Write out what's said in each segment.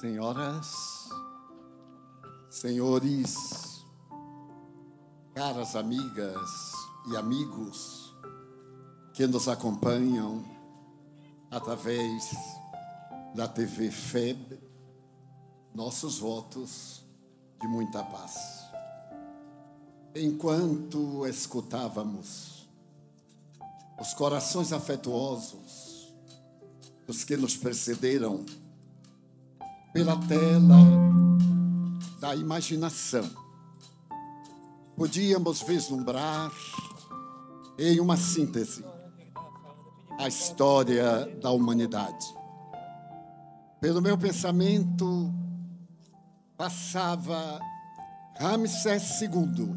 Senhoras, senhores, caras amigas e amigos que nos acompanham através da TV FEB, nossos votos de muita paz. Enquanto escutávamos os corações afetuosos dos que nos precederam pela tela da imaginação, podíamos vislumbrar em uma síntese a história da humanidade. Pelo meu pensamento, passava Ramsés II,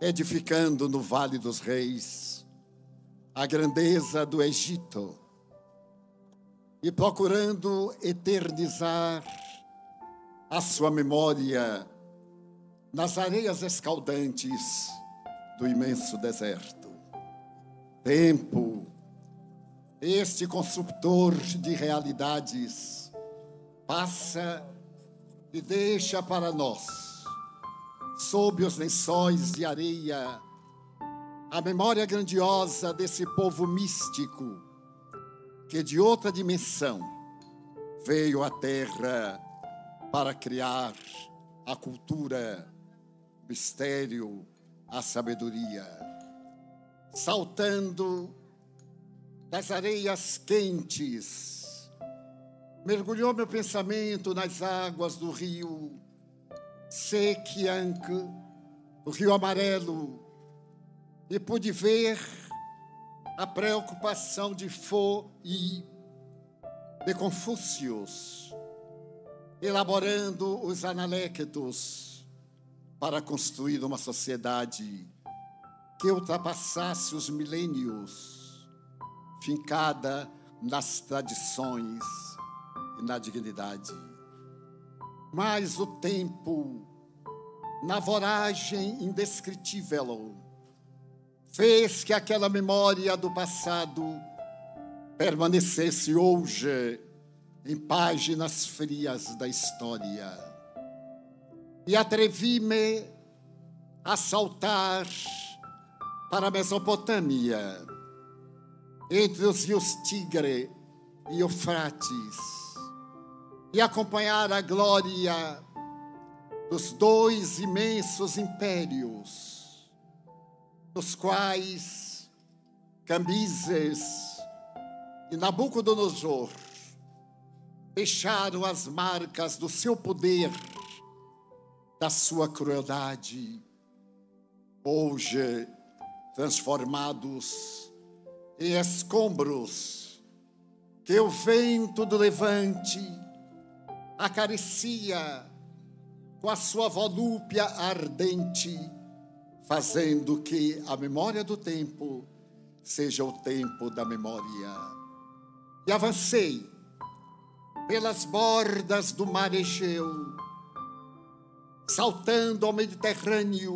edificando no Vale dos Reis a grandeza do Egito e procurando eternizar a sua memória nas areias escaldantes do imenso deserto. Tempo, este construtor de realidades, passa e deixa para nós, sob os lençóis de areia, a memória grandiosa desse povo místico que de outra dimensão veio à Terra para criar a cultura, o mistério, a sabedoria, saltando das areias quentes, mergulhou meu pensamento nas águas do rio Sekiang, o rio amarelo, e pude ver a preocupação de Fo e de Confúcio, elaborando os analéquitos para construir uma sociedade que ultrapassasse os milênios fincada nas tradições e na dignidade. Mas o tempo, na voragem indescritível, fez que aquela memória do passado permanecesse hoje em páginas frias da história. E atrevi-me a saltar para a Mesopotâmia entre os rios Tigre e Eufrates e acompanhar a glória dos dois imensos impérios, nos quais Cambises e Nabucodonosor deixaram as marcas do seu poder, da sua crueldade, hoje transformados e escombros que o vento do levante acaricia com a sua volúpia ardente, fazendo que a memória do tempo seja o tempo da memória. E avancei pelas bordas do mar Egeu, saltando ao Mediterrâneo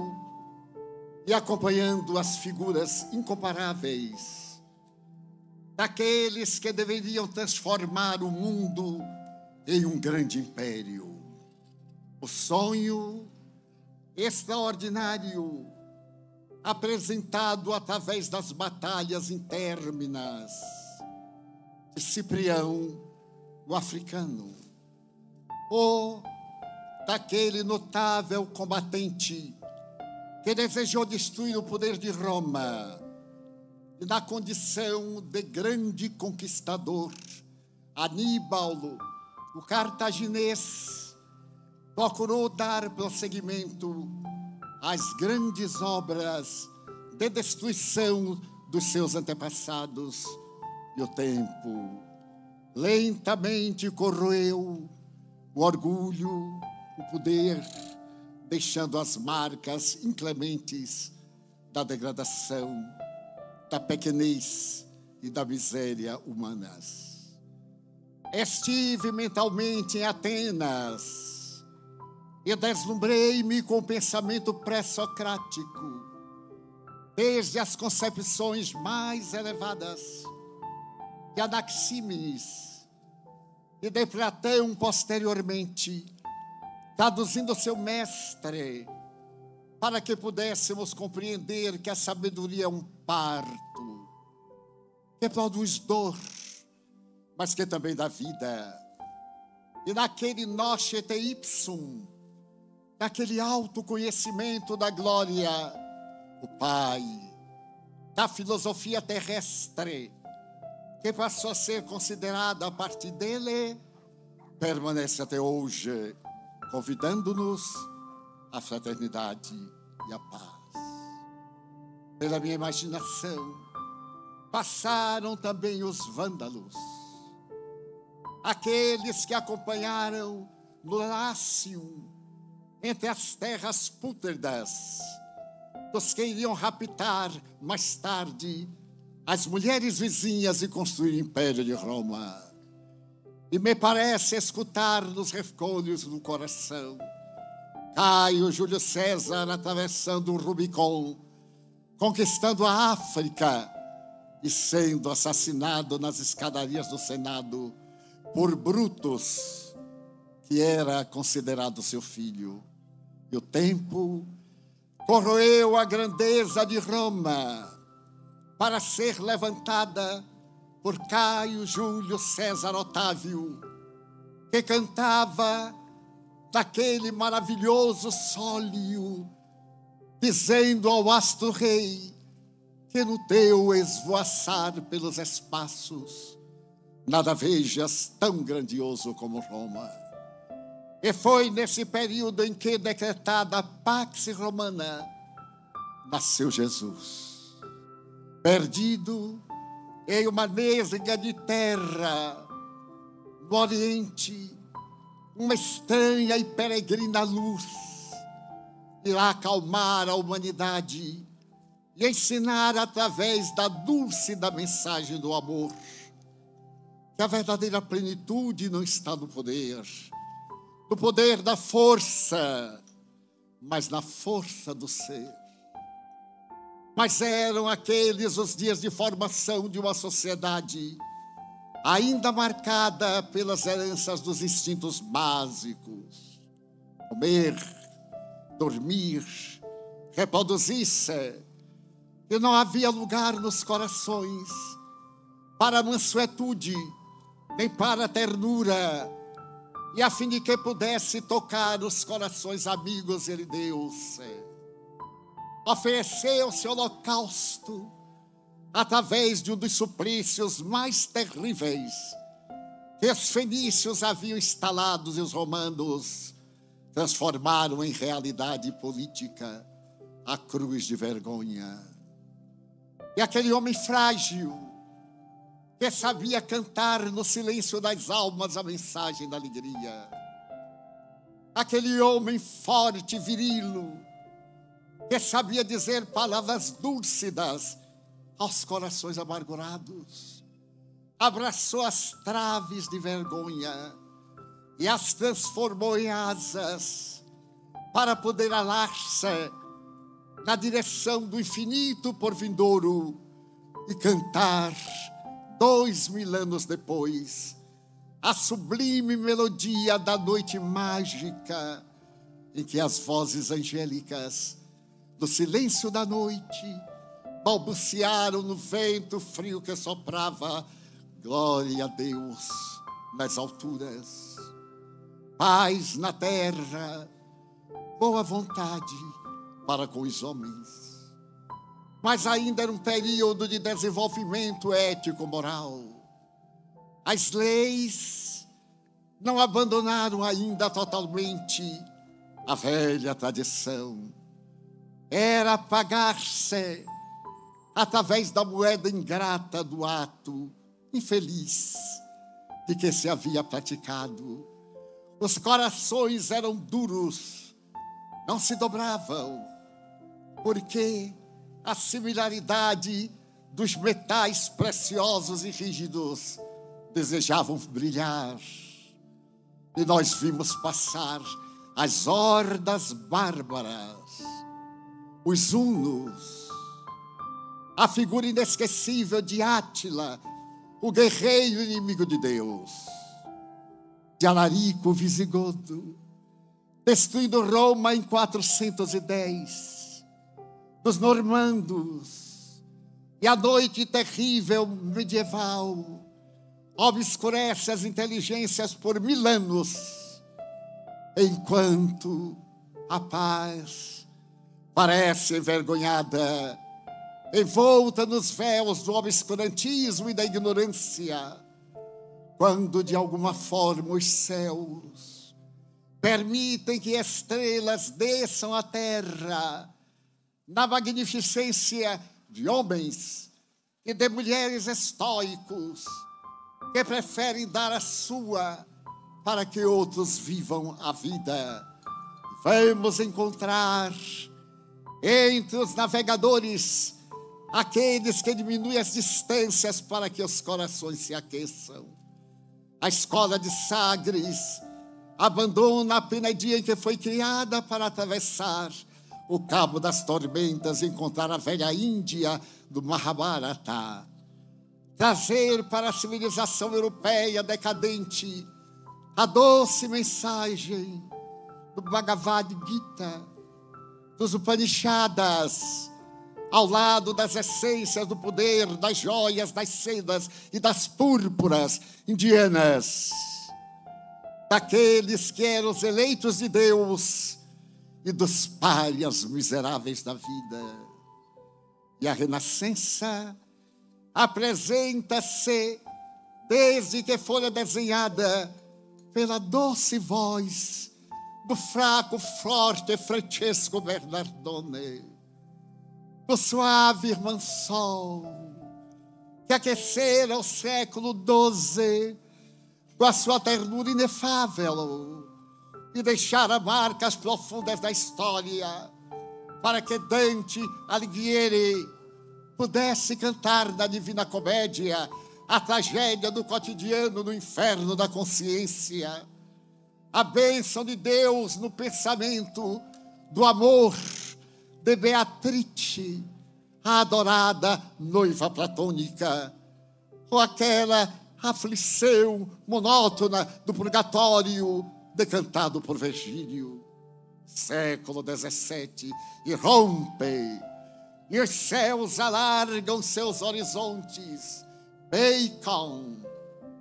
e acompanhando as figuras incomparáveis daqueles que deveriam transformar o mundo em um grande império. O sonho extraordinário apresentado através das batalhas interminas de Ciprião, o africano, ou daquele notável combatente que desejou destruir o poder de Roma e na condição de grande conquistador, Aníbal, o cartaginês, procurou dar prosseguimento às grandes obras de destruição dos seus antepassados, e o tempo lentamente corroeu o orgulho, o poder, deixando as marcas inclementes da degradação da pequenez e da miséria humanas. Estive mentalmente em Atenas e deslumbrei-me com o pensamento pré-socrático, desde as concepções mais elevadas de Anaxímenes, e de Platão posteriormente, traduzindo seu mestre, para que pudéssemos compreender que a sabedoria é um parto, que produz dor, mas que também dá vida. E naquele noche te ipsum, naquele autoconhecimento da glória, o Pai, da filosofia terrestre, que passou a ser considerada a partir dele, permanece até hoje, convidando-nos à fraternidade e à paz. Pela minha imaginação, passaram também os vândalos, aqueles que acompanharam no Lácio, entre as terras pútridas, dos que iriam raptar mais tarde as mulheres vizinhas e construir o império de Roma. E me parece escutar nos recolhos do coração Caio Júlio César atravessando o Rubicon, conquistando a África e sendo assassinado nas escadarias do Senado por Brutus, que era considerado seu filho. E o tempo corroeu a grandeza de Roma para ser levantada por Caio Júlio César Otávio, que cantava daquele maravilhoso sólio, dizendo ao astro rei que no teu esvoaçar pelos espaços nada vejas tão grandioso como Roma. E foi nesse período em que, decretada a Pax Romana, nasceu Jesus, perdido em uma nesga de terra no Oriente, uma estranha e peregrina luz irá acalmar a humanidade e ensinar através da dúlcida mensagem do amor que a verdadeira plenitude não está no poder, no poder da força, mas na força do ser. Mas eram aqueles os dias de formação de uma sociedade ainda marcada pelas heranças dos instintos básicos: comer, dormir, reproduzir-se. E não havia lugar nos corações para a mansuetude, nem para a ternura, e a fim de que pudesse tocar os corações amigos, ele Deus ofereceu-se holocausto através de um dos suplícios mais terríveis que os fenícios haviam instalado e os romanos transformaram em realidade política a cruz de vergonha. E aquele homem frágil, que sabia cantar no silêncio das almas a mensagem da alegria. Aquele homem forte, virilo, que sabia dizer palavras dúlcidas aos corações amargurados, abraçou as traves de vergonha e as transformou em asas para poder alar-se na direção do infinito por vindouro e cantar dois mil anos depois a sublime melodia da noite mágica em que as vozes angélicas no silêncio da noite balbuciaram no vento frio que soprava. Glória a Deus nas alturas, paz na terra, boa vontade para com os homens. Mas ainda era um período de desenvolvimento ético-moral. As leis não abandonaram ainda totalmente a velha tradição. Era pagar-se através da moeda ingrata do ato infeliz de que se havia praticado. Os corações eram duros, não se dobravam, porque a similaridade dos metais preciosos e rígidos desejavam brilhar. E nós vimos passar as hordas bárbaras, os hunos, a figura inesquecível de Átila, o guerreiro inimigo de Deus. de Alarico Visigodo, destruindo Roma em 410, dos normandos, e a noite terrível medieval obscurece as inteligências por mil anos, enquanto a paz parece envergonhada, envolta nos véus do obscurantismo e da ignorância, quando de alguma forma os céus permitem que estrelas desçam à terra na magnificência de homens e de mulheres estoicos que preferem dar a sua para que outros vivam a vida. Vamos encontrar entre os navegadores aqueles que diminuem as distâncias para que os corações se aqueçam. A escola de Sagres abandona a pena dia em que foi criada para atravessar o cabo das tormentas encontrar a velha Índia do Mahabharata. Trazer para a civilização europeia decadente a doce mensagem do Bhagavad Gita, dos Upanishads, ao lado das essências do poder, das joias, das sedas e das púrpuras indianas, daqueles que eram os eleitos de Deus e dos párias miseráveis da vida. E a renascença apresenta-se desde que foi desenhada pela doce voz do fraco, forte Francesco Bernardone do suave irmã Sol, que aquecera o século XII com a sua ternura inefável e deixara marcas profundas da história para que Dante Alighieri pudesse cantar na Divina Comédia a tragédia do cotidiano no inferno da consciência, a bênção de Deus no pensamento do amor de Beatrice, a adorada noiva platônica, ou aquela aflição monótona do purgatório decantado por Virgílio. Século XVII, e rompe, e os céus alargam seus horizontes. Bacon,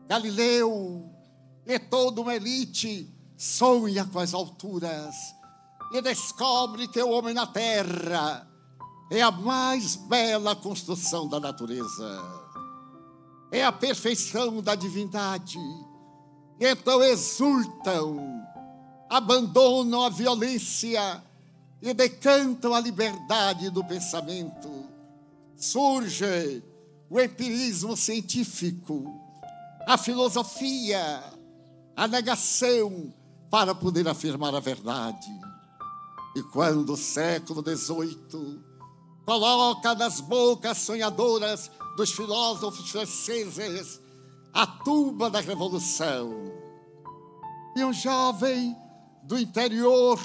Galileu e toda uma elite sonha com as alturas e descobre que o homem na terra é a mais bela construção da natureza, é a perfeição da divindade. Então exultam, abandonam a violência e decantam a liberdade do pensamento. Surge o empirismo científico, a filosofia, a negação para poder afirmar a verdade. E quando o século XVIII coloca nas bocas sonhadoras dos filósofos franceses a tuba da revolução, e um jovem do interior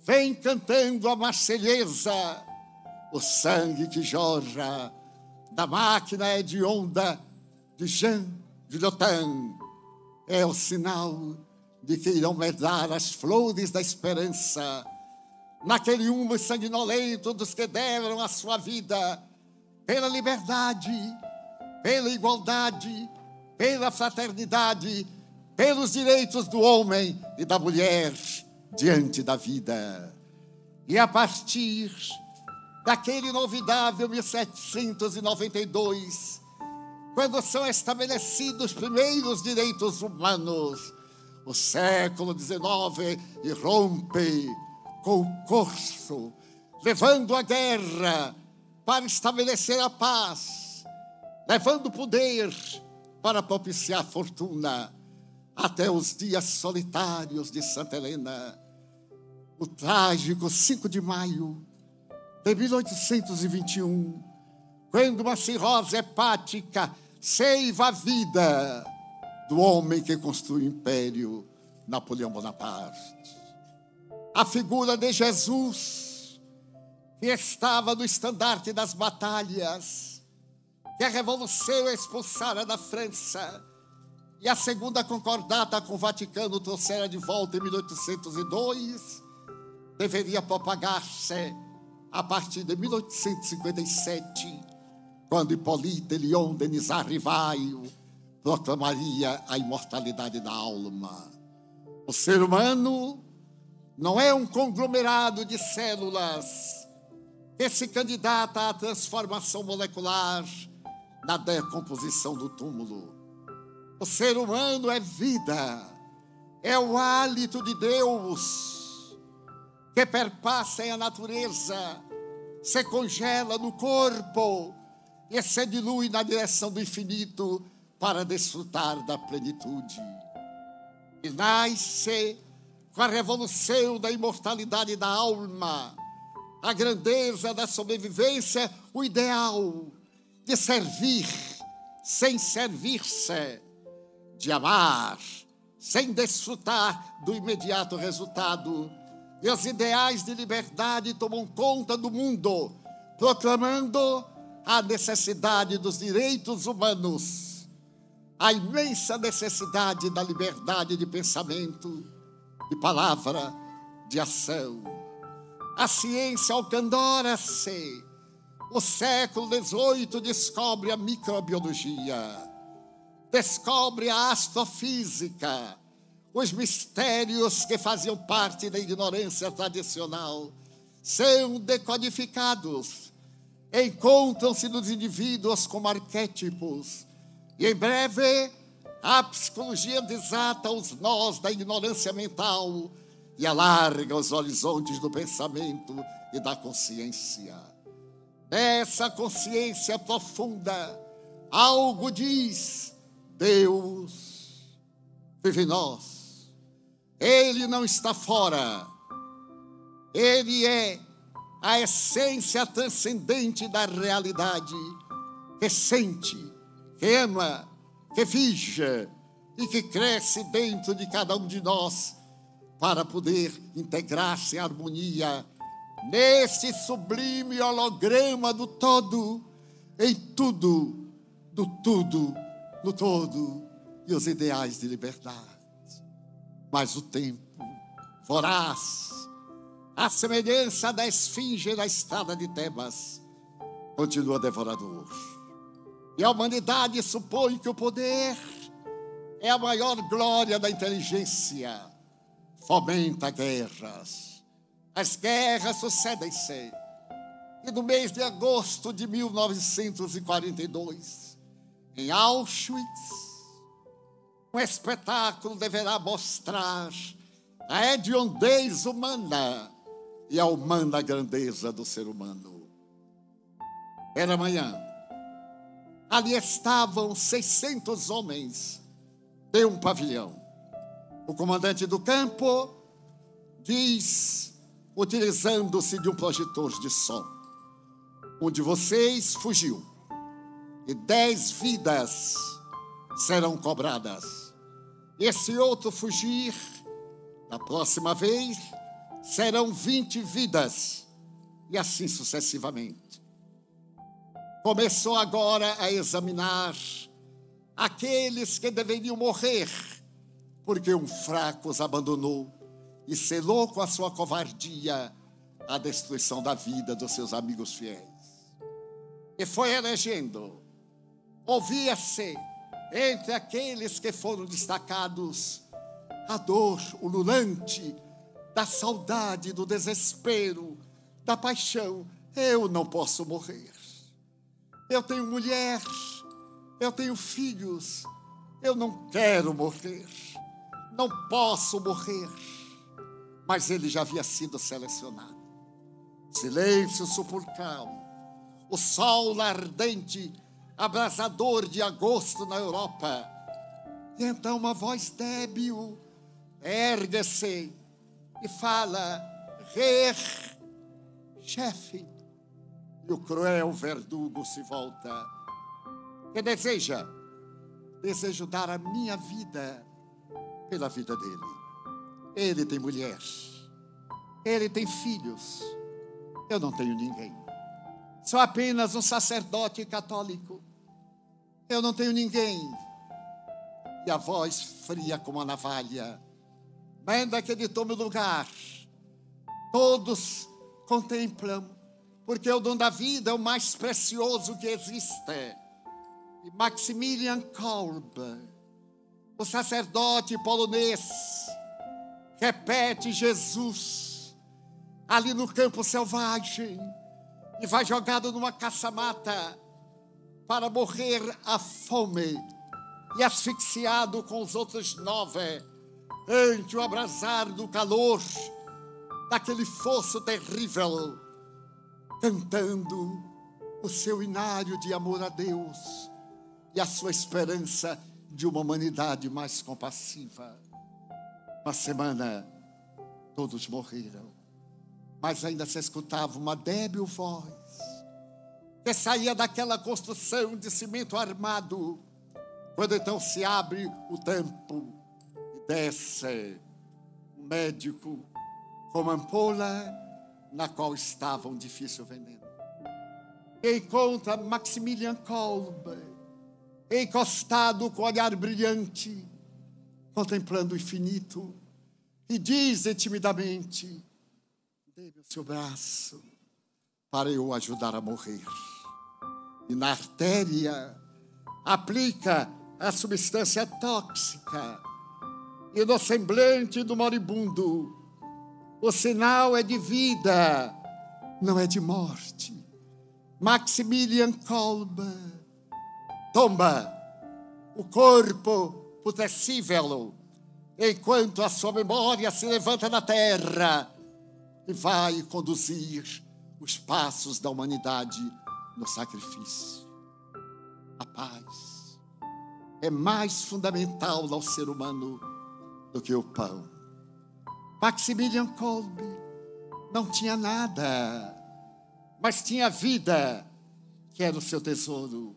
vem cantando a marselhesa, o sangue que jorra da máquina é de onda de Jean Guillotin, é o sinal de que irão medrar as flores da esperança naquele humo sanguinolento dos que deram a sua vida pela liberdade, pela igualdade, pela fraternidade, pelos direitos do homem e da mulher diante da vida. E a partir daquele inovidável 1792, quando são estabelecidos os primeiros direitos humanos, o século XIX irrompe com o corso, levando a guerra para estabelecer a paz, levando poder para propiciar fortuna até os dias solitários de Santa Helena. O trágico 5 de maio de 1821, quando uma cirrose hepática ceiva a vida do homem que construiu o império Napoleão Bonaparte a figura de Jesus, que estava no estandarte das batalhas, que a revolução expulsara da França, e a segunda concordata com o Vaticano trouxera de volta em 1802, deveria propagar-se a partir de 1857, quando Hippolyte Leon Denis Rivaio proclamaria a imortalidade da alma. O ser humano não é um conglomerado de células. Que se candidata à transformação molecular na decomposição do túmulo. O ser humano é vida, é o hálito de Deus que perpassa a natureza, se congela no corpo e se dilui na direção do infinito para desfrutar da plenitude. E nasce com a revolução da imortalidade da alma, a grandeza da sobrevivência, o ideal de servir sem servir-se, de amar sem desfrutar do imediato resultado. E os ideais de liberdade tomam conta do mundo, proclamando a necessidade dos direitos humanos, a imensa necessidade da liberdade de pensamento, de palavra, de ação. A ciência alcandora-se. O século XVIII descobre a microbiologia, descobre a astrofísica, os mistérios que faziam parte da ignorância tradicional são decodificados, encontram-se nos indivíduos como arquétipos, e em breve a psicologia desata os nós da ignorância mental e alarga os horizontes do pensamento e da consciência. Nessa consciência profunda, algo diz: Deus vive em nós. Ele não está fora. Ele é a essência transcendente da realidade, que sente, que ama, que fija e que cresce dentro de cada um de nós para poder integrar-se em harmonia nesse sublime holograma do todo, em tudo, do tudo, no todo, e os ideais de liberdade. Mas o tempo, voraz, a semelhança da esfinge da estrada de Tebas, continua devorador. E a humanidade supõe que o poder é a maior glória da inteligência. Fomenta guerras. As guerras sucedem-se. E no mês de agosto de 1942, em Auschwitz, um espetáculo deverá mostrar a hediondez humana e a humana grandeza do ser humano. Era manhã Ali estavam 600 homens de um pavilhão. O comandante do campo diz, utilizando-se de um projetor de som: Um de vocês fugiu, e dez vidas serão cobradas. Esse outro fugir, na próxima vez, serão vinte vidas, e assim sucessivamente começou agora a examinar aqueles que deveriam morrer, porque um fraco os abandonou e selou com a sua covardia a destruição da vida dos seus amigos fiéis. E foi elegendo, ouvia-se entre aqueles que foram destacados a dor ululante da saudade, do desespero, da paixão. Eu não posso morrer. Eu tenho mulher, eu tenho filhos, eu não quero morrer, não posso morrer. Mas ele já havia sido selecionado. Silêncio sepulcral, o sol ardente, abrasador de agosto na Europa. E então uma voz débil ergue-se e fala: Rer, chefe, e o cruel verdugo se volta. Que deseja? Desejo dar a minha vida pela vida dele. Ele tem mulher, ele tem filhos. Eu não tenho ninguém. Sou apenas um sacerdote católico. Eu não tenho ninguém. e a voz fria como a navalha. Manda que ele tome o lugar. Todos contemplam, porque o dom da vida é o mais precioso que existe. E Maximilian Kolb, o sacerdote polonês, repete Jesus ali no campo selvagem e vai jogado numa caça-mata para morrer à fome e asfixiado com os outros nove ante o abrasar do calor daquele fosso terrível, cantando o seu inário de amor a Deus e a sua esperança de uma humanidade mais compassiva. Uma semana, todos morreram, mas ainda se escutava uma débil voz que saía daquela construção de cimento armado, quando então se abre o tempo e desce um médico com uma ampola na qual estava um difícil veneno. E encontra Maximilian Kolbe, encostado com olhar brilhante, contemplando o infinito, e diz timidamente: Dê-me o seu braço para eu ajudar a morrer. E na artéria aplica a substância tóxica, e no semblante do moribundo, o sinal é de vida, não é de morte. Maximilian Kolbe tomba o corpo putrescível, enquanto a sua memória se levanta na terra e vai conduzir os passos da humanidade no sacrifício. A paz é mais fundamental ao ser humano do que o pão. Maximilian Kolbe não tinha nada, mas tinha vida, que era o seu tesouro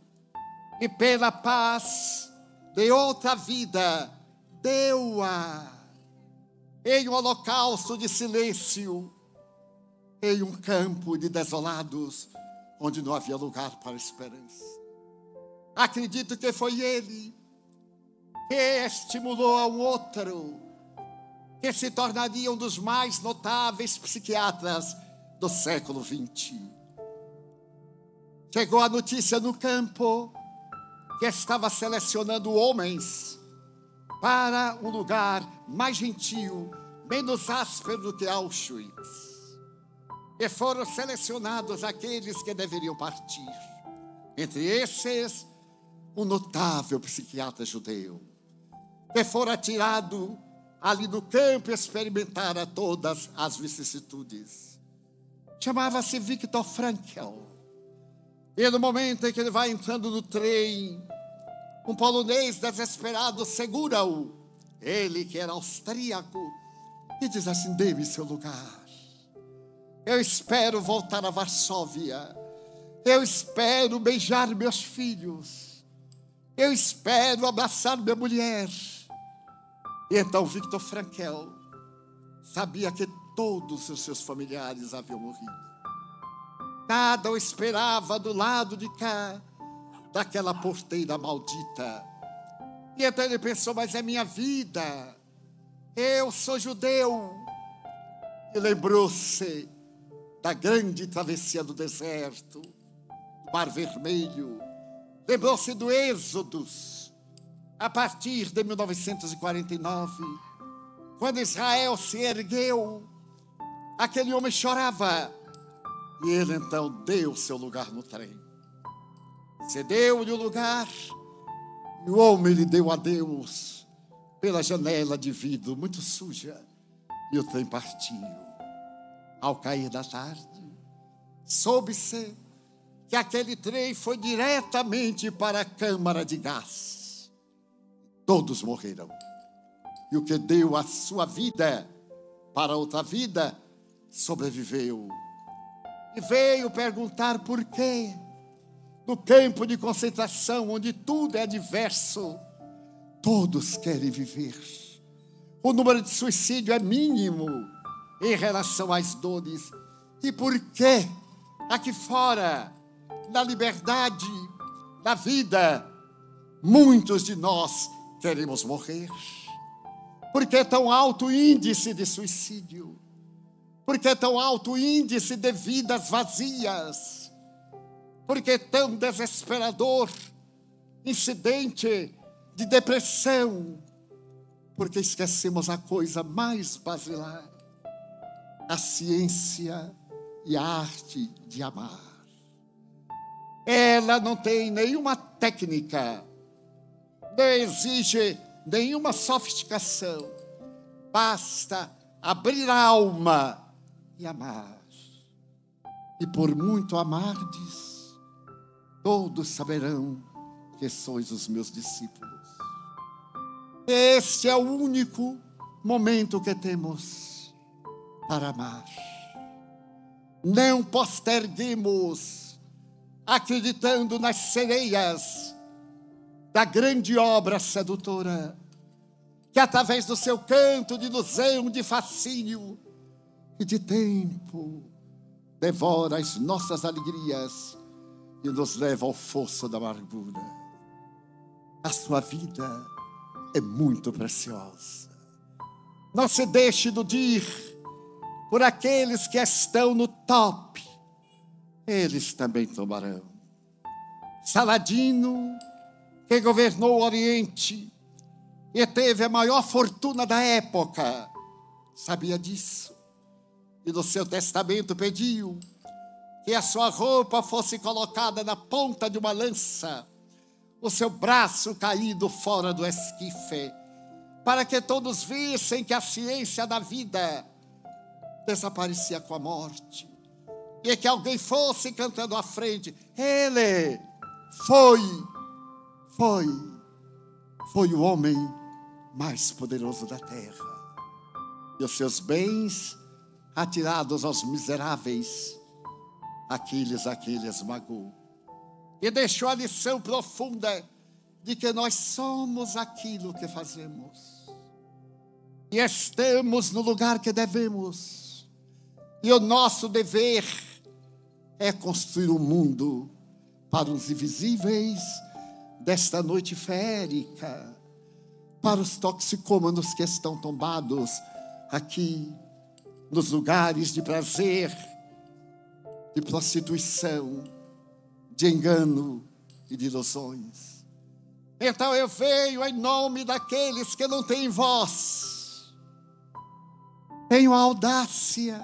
e pela paz de outra vida, deu-a em um holocausto de silêncio, em um campo de desolados, onde não havia lugar para esperança. Acredito que foi ele que estimulou a um outro, que se tornaria um dos mais notáveis psiquiatras do século XX. Chegou a notícia no campo que estava selecionando homens para um lugar mais gentil, menos áspero do que Auschwitz. E foram selecionados aqueles que deveriam partir. Entre esses, um notável psiquiatra judeu, que fora tirado ali no campo e experimentara todas as vicissitudes. Chamava-se Viktor Frankl. E no momento em que ele vai entrando no trem, um polonês desesperado segura-o. Ele, que era austríaco, e diz assim: dê-me seu lugar. Eu espero voltar a Varsóvia. Eu espero beijar meus filhos. Eu espero abraçar minha mulher. E então Victor Frankel sabia que todos os seus familiares haviam morrido. Nada o esperava do lado de cá, daquela porteira maldita. E então ele pensou: mas é minha vida, eu sou judeu. E lembrou-se da grande travessia do deserto, do Mar Vermelho, lembrou-se do Êxodos, a partir de 1949, quando Israel se ergueu, aquele homem chorava e ele então deu seu lugar no trem. Cedeu-lhe o lugar e o homem lhe deu a Deus pela janela de vidro muito suja e o trem partiu. Ao cair da tarde, soube-se que aquele trem foi diretamente para a câmara de gás. Todos morreram. E o que deu a sua vida para outra vida sobreviveu e veio perguntar por quê. No campo de concentração, onde tudo é diverso, todos querem viver. O número de suicídio é mínimo em relação às dores. E por que aqui fora, na liberdade, na vida, muitos de nós queremos morrer? Por que tão alto índice de suicídio? Por que tão alto índice de vidas vazias? Por que tão desesperador incidente de depressão? Porque esquecemos a coisa mais basilar, a ciência e a arte de amar. Ela não tem nenhuma técnica, não exige nenhuma sofisticação, basta abrir a alma e amar. E por muito amardes, todos saberão que sois os meus discípulos. Este é o único momento que temos para amar. Não posterguemos, acreditando nas sereias da grande obra sedutora, que através do seu canto de ilusão, de fascínio e de tempo, devora as nossas alegrias e nos leva ao fosso da amargura. A sua vida é muito preciosa. Não se deixe iludir por aqueles que estão no top. Eles também tomarão. Saladino, que governou o Oriente e teve a maior fortuna da época, sabia disso. E no seu testamento pediu que a sua roupa fosse colocada na ponta de uma lança o seu braço caído fora do esquife, para que todos vissem que a ciência da vida desaparecia com a morte, e que alguém fosse cantando à frente: Ele foi, foi, foi o homem mais poderoso da terra, e os seus bens atirados aos miseráveis, Aquiles, Aquiles magou e deixou a lição profunda de que nós somos aquilo que fazemos. E estamos no lugar que devemos. E o nosso dever é construir um mundo para os invisíveis desta noite férica, para os toxicômanos que estão tombados aqui nos lugares de prazer, de prostituição, de engano e de ilusões. Então eu venho em nome daqueles que não têm voz. Tenho a audácia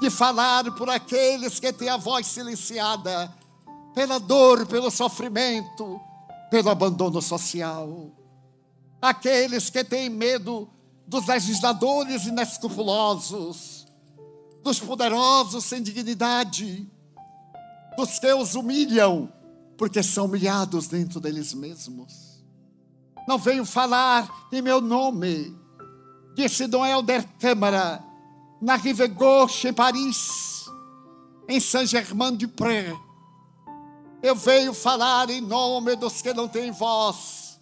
de falar por aqueles que têm a voz silenciada pela dor, pelo sofrimento, pelo abandono social. Aqueles que têm medo dos legisladores inescrupulosos, dos poderosos sem dignidade, dos que os humilham, porque são humilhados dentro deles mesmos. Não venho falar em meu nome, disse Dom Helder Câmara, na Rive Gauche, em Paris, em Saint-Germain-du-Pré. Eu venho falar em nome dos que não têm voz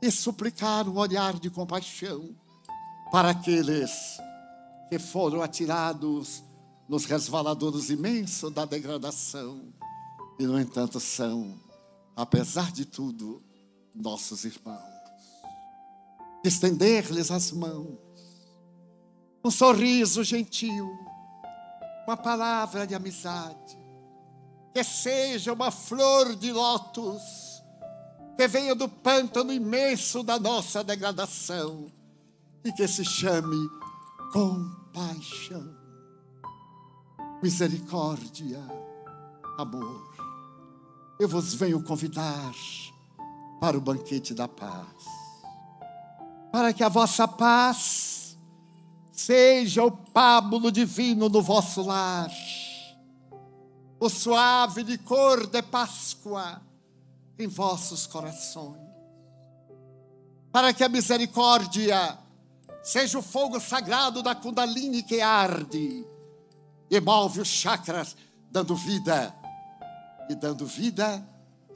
e suplicar um olhar de compaixão para aqueles que foram atirados nos resvaladouros imensos da degradação, e no entanto são, apesar de tudo, nossos irmãos. Estender-lhes as mãos, um sorriso gentil, uma palavra de amizade, que seja uma flor de lótus, que venha do pântano imenso da nossa degradação e que se chame compaixão misericórdia, amor. Eu vos venho convidar para o banquete da paz, para que a vossa paz seja o pábulo divino no vosso lar, o suave licor de Páscoa em vossos corações, para que a misericórdia seja o fogo sagrado da Kundalini que arde e move os chakras, dando vida, e dando vida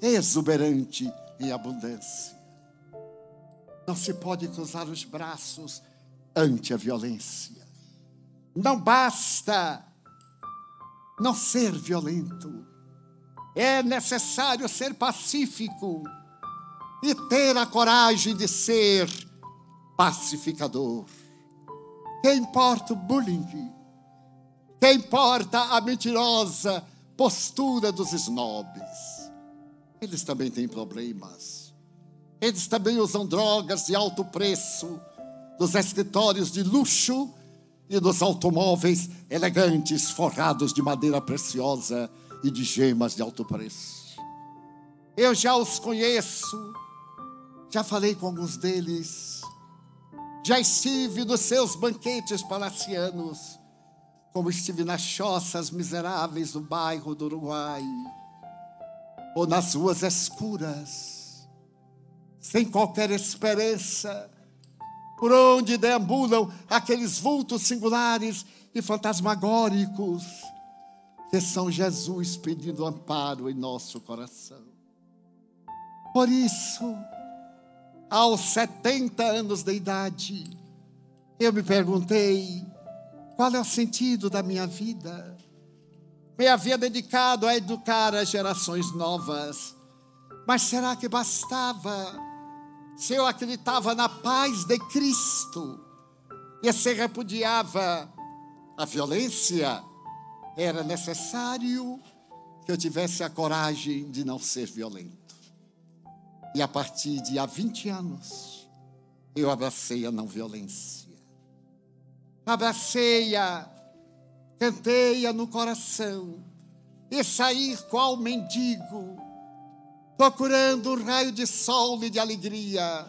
exuberante em abundância. Não se pode cruzar os braços ante a violência. Não basta não ser violento. É necessário ser pacífico. e ter a coragem de ser pacificador. Que importa o bullying? Que importa a mentirosa postura dos snobs? Eles também têm problemas. Eles também usam drogas de alto preço dos escritórios de luxo e dos automóveis elegantes forrados de madeira preciosa e de gemas de alto preço. Eu já os conheço, já falei com alguns deles, já estive nos seus banquetes palacianos, como estive nas choças miseráveis do bairro do Uruguai, ou nas ruas escuras, sem qualquer esperança, por onde deambulam aqueles vultos singulares e fantasmagóricos que são Jesus pedindo amparo em nosso coração. Por isso, aos 70 anos de idade, eu me perguntei qual é o sentido da minha vida. Me havia dedicado a educar as gerações novas, mas será que bastava se eu acreditava na paz de Cristo e se repudiava a violência? Era necessário que eu tivesse a coragem de não ser violento. E a partir de há 20 anos, eu abracei a não violência. Abracei-a, cantei-a no coração, e sair qual mendigo, procurando um raio de sol e de alegria,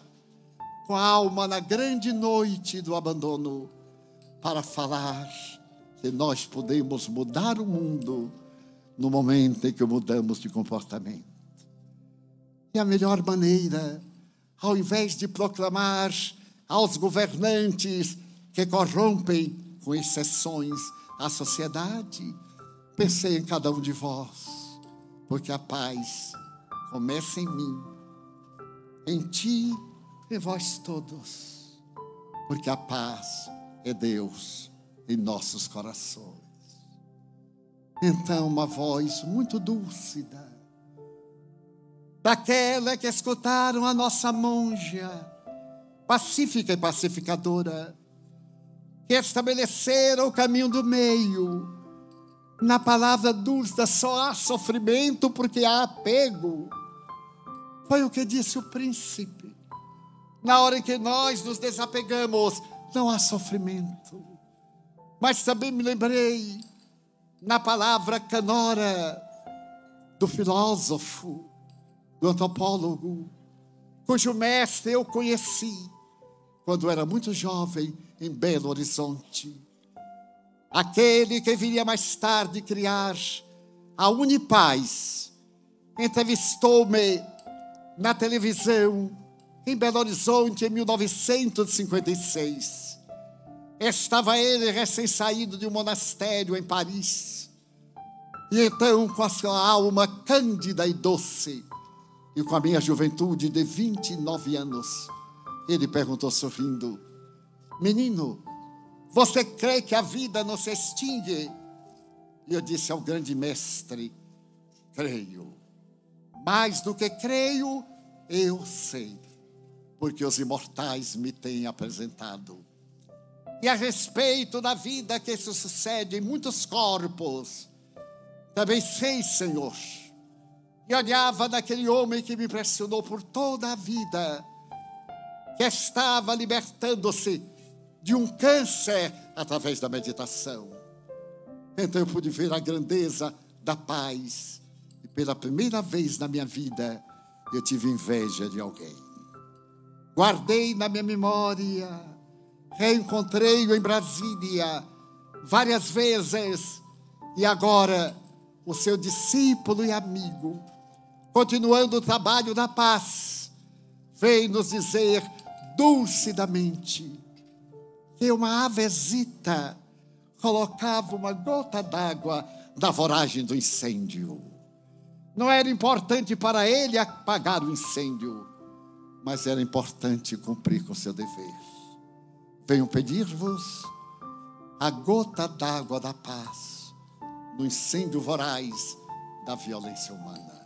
com a alma na grande noite do abandono, para falar que nós podemos mudar o mundo no momento em que mudamos de comportamento. E a melhor maneira, ao invés de proclamar aos governantes que corrompem com exceções a sociedade, pensei em cada um de vós, porque a paz começa em mim, em ti e vós todos, porque a paz é Deus em nossos corações. Então, uma voz muito dúlcida, daquela que escutaram a nossa monja, pacífica e pacificadora, que estabeleceram o caminho do meio. Na palavra dulce, só há sofrimento porque há apego. Foi o que disse o príncipe. Na hora em que nós nos desapegamos, não há sofrimento. Mas também me lembrei na palavra canora do filósofo do antropólogo, cujo mestre eu conheci quando era muito jovem em Belo Horizonte. Aquele que viria mais tarde criar a Unipaz, entrevistou-me na televisão em Belo Horizonte em 1956. Estava ele recém-saído de um monastério em Paris. E então, com a sua alma cândida e doce, e com a minha juventude de 29 anos, ele perguntou sorrindo: Menino, você crê que a vida não se extingue? E eu disse ao grande mestre: Creio. Mais do que creio, eu sei, porque os imortais me têm apresentado. E a respeito da vida que se sucede em muitos corpos, também sei, Senhor, e olhava naquele homem que me impressionou por toda a vida, que estava libertando-se de um câncer através da meditação. Então eu pude ver a grandeza da paz, e pela primeira vez na minha vida eu tive inveja de alguém. Guardei na minha memória, reencontrei-o em Brasília várias vezes, e agora o seu discípulo e amigo continuando o trabalho da paz, vem nos dizer dulcidamente que uma avezita colocava uma gota d'água na voragem do incêndio. Não era importante para ele apagar o incêndio, mas era importante cumprir com seu dever. Venho pedir-vos a gota d'água da paz no incêndio voraz da violência humana.